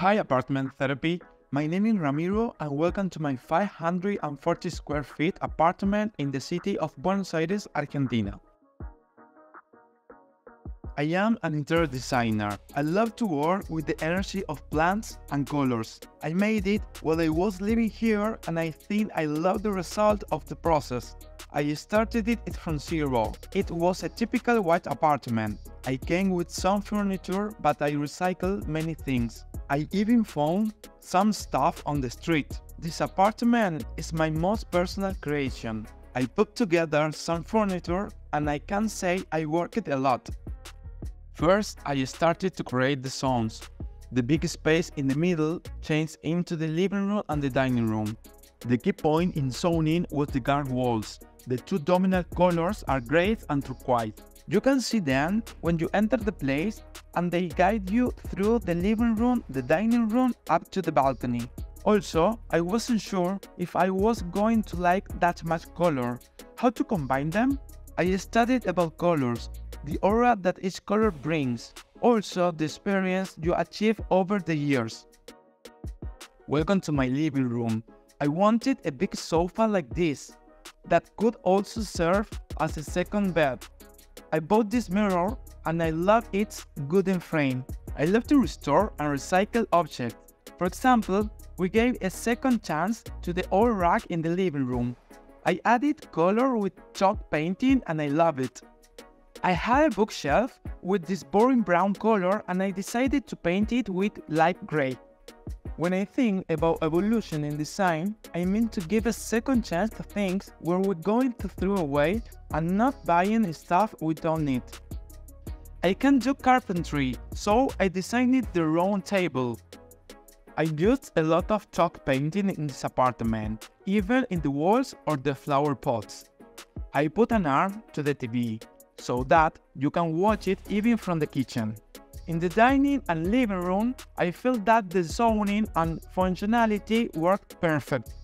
Hi apartment therapy, my name is Ramiro and welcome to my 540 square feet apartment in the city of Buenos Aires, Argentina. I am an interior designer. I love to work with the energy of plants and colors. I made it while I was living here and I think I love the result of the process. I started it from zero. It was a typical white apartment. I came with some furniture but I recycled many things. I even found some stuff on the street. This apartment is my most personal creation. I put together some furniture and I can say I worked a lot. First, I started to create the zones. The big space in the middle changed into the living room and the dining room. The key point in zoning was the guard walls. The two dominant colors are gray and turquoise. You can see them when you enter the place and they guide you through the living room, the dining room, up to the balcony. Also, I wasn't sure if I was going to like that much color. How to combine them? I studied about colors, the aura that each color brings, also the experience you achieve over the years. Welcome to my living room. I wanted a big sofa like this, that could also serve as a second bed. I bought this mirror and I love its wooden frame. I love to restore and recycle objects. For example, we gave a second chance to the old rack in the living room. I added color with chalk painting and I love it. I had a bookshelf with this boring brown color and I decided to paint it with light gray. When I think about evolution in design, I mean to give a second chance to things where we're going to throw away and not buying stuff we don't need. I can do carpentry, so I designed the round table. I used a lot of chalk painting in this apartment, even in the walls or the flower pots. I put an arm to the TV, so that you can watch it even from the kitchen. In the dining and living room, I feel that the zoning and functionality worked perfect.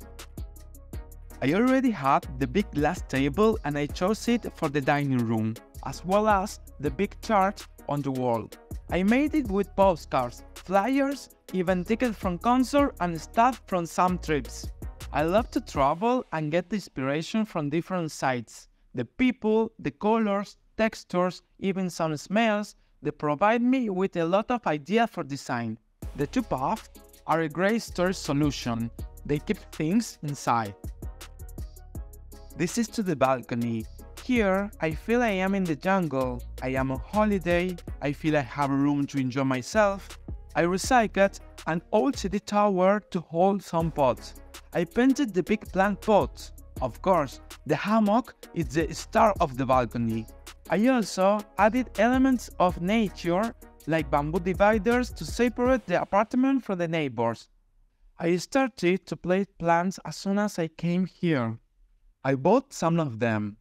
I already had the big glass table and I chose it for the dining room, as well as the big chart on the wall. I made it with postcards, flyers, even tickets from concert and stuff from some trips. I love to travel and get inspiration from different sites. The people, the colors, textures, even some smells, they provide me with a lot of ideas for design. The two puffs are a great storage solution. They keep things inside. This is to the balcony. Here, I feel I am in the jungle. I am on holiday. I feel I have room to enjoy myself. I recycled an old city tower to hold some pots. I painted the big plant pots. Of course, the hammock is the star of the balcony. I also added elements of nature like bamboo dividers to separate the apartment from the neighbors. I started to place plants as soon as I came here. I bought some of them.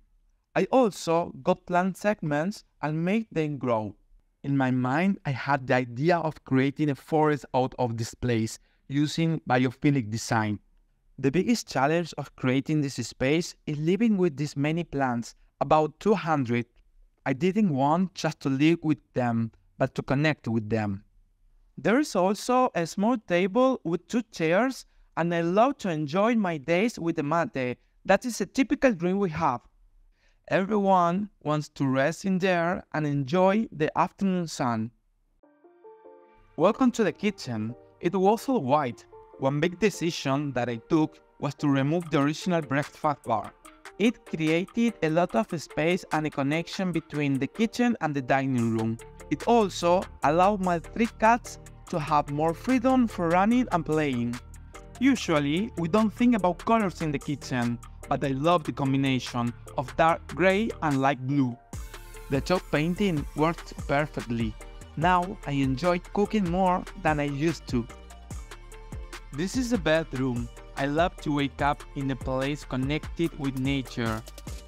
I also got plant segments and made them grow. In my mind, I had the idea of creating a forest out of this place using biophilic design. The biggest challenge of creating this space is living with these many plants, about 200. I didn't want just to live with them, but to connect with them. There is also a small table with two chairs, and I love to enjoy my days with the mate. That is a typical dream we have. Everyone wants to rest in there and enjoy the afternoon sun. Welcome to the kitchen. It was all white. One big decision that I took was to remove the original breakfast bar. It created a lot of space and a connection between the kitchen and the dining room. It also allowed my three cats to have more freedom for running and playing. Usually, we don't think about colors in the kitchen, but I love the combination of dark gray and light blue. The chalk painting worked perfectly. Now I enjoy cooking more than I used to. This is the bedroom. I love to wake up in a place connected with nature.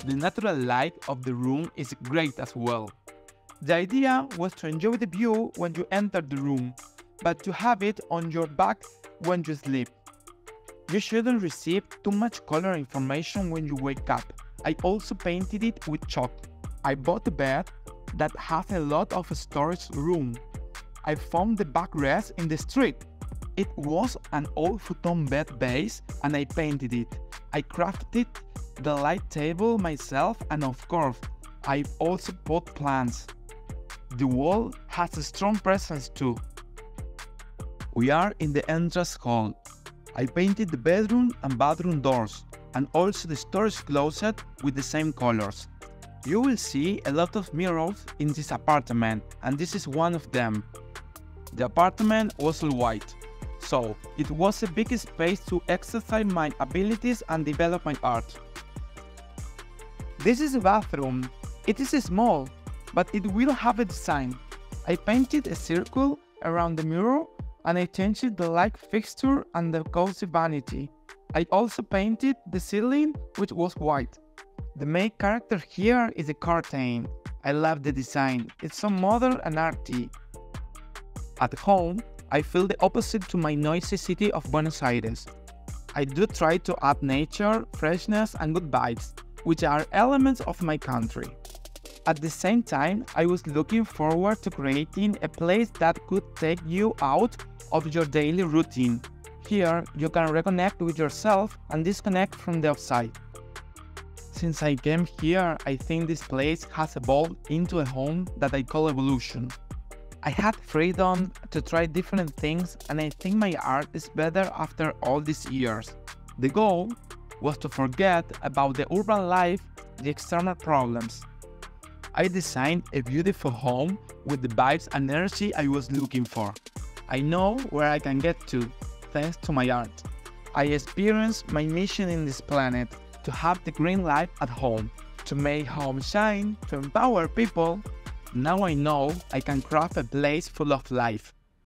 The natural light of the room is great as well. The idea was to enjoy the view when you enter the room, but to have it on your back when you sleep. You shouldn't receive too much color information when you wake up. I also painted it with chalk. I bought a bed that has a lot of storage room. I found the backrest in the street. It was an old futon bed base and I painted it. I crafted the light table myself and of course, I also bought plants. The wall has a strong presence too. We are in the entrance hall. I painted the bedroom and bathroom doors and also the storage closet with the same colors. You will see a lot of mirrors in this apartment and this is one of them. The apartment was all white, so it was a big space to exercise my abilities and develop my art. This is a bathroom. It is small, but it will have a design. I painted a circle around the mirror and I changed the light fixture and the cozy vanity. I also painted the ceiling which was white. The main character here is a curtain. I love the design, it's so modern and arty. At home, I feel the opposite to my noisy city of Buenos Aires. I do try to add nature, freshness and good vibes, which are elements of my country. At the same time, I was looking forward to creating a place that could take you out of your daily routine. Here, you can reconnect with yourself and disconnect from the outside. Since I came here, I think this place has evolved into a home that I call evolution. I had freedom to try different things and I think my art is better after all these years. The goal was to forget about the urban life, the external problems. I designed a beautiful home with the vibes and energy I was looking for. I know where I can get to, thanks to my art. I experienced my mission in this planet to have the green light at home, to make home shine, to empower people. Now I know I can craft a place full of life.